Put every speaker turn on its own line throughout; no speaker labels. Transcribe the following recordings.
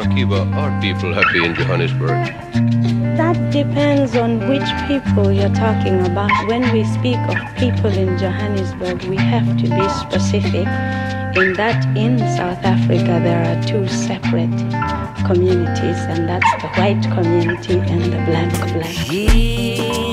Makeba, are people happy in Johannesburg?
That depends on which people you're talking about. When we speak of people in Johannesburg, we have to be specific in that in South Africa there are two separate communities, and that's the white community and the black black.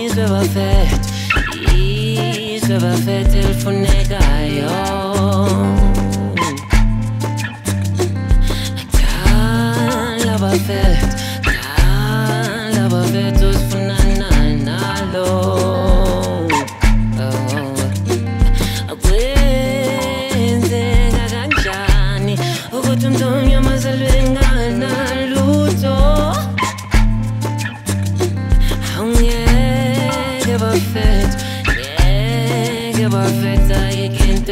Never fit I can't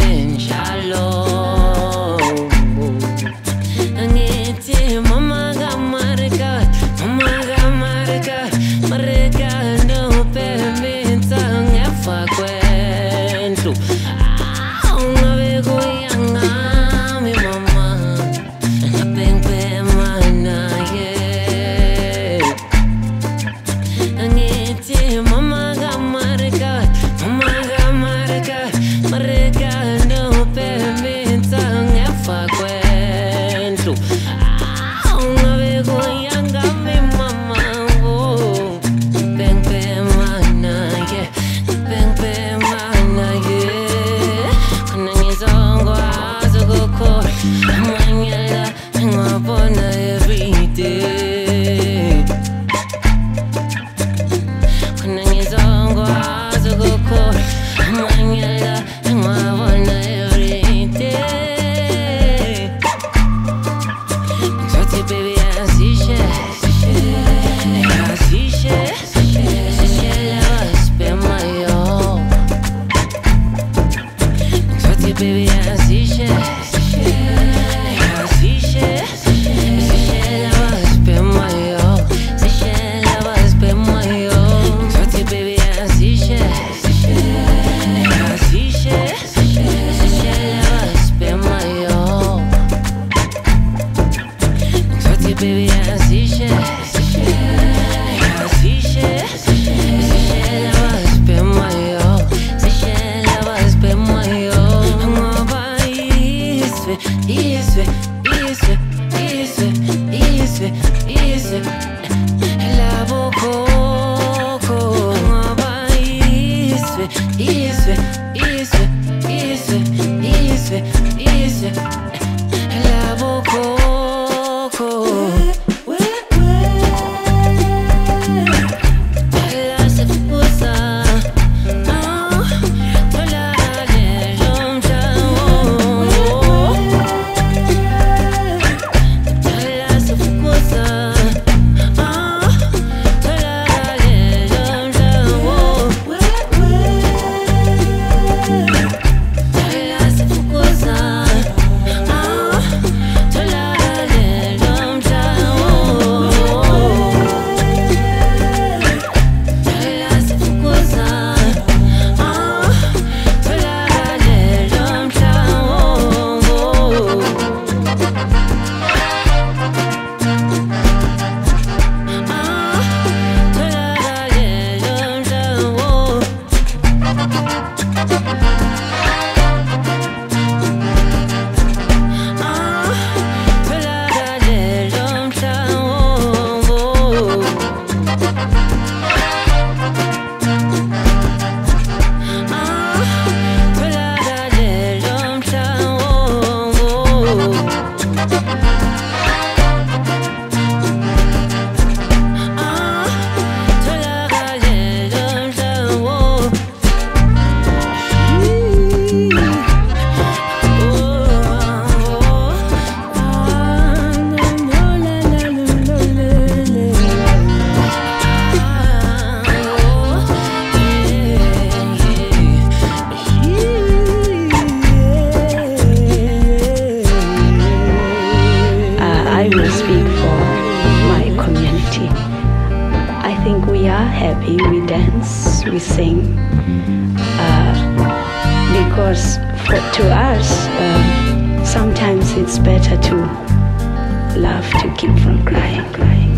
done baby.
Lava
because for, to us, uh, sometimes it's better to
love to keep from crying, crying.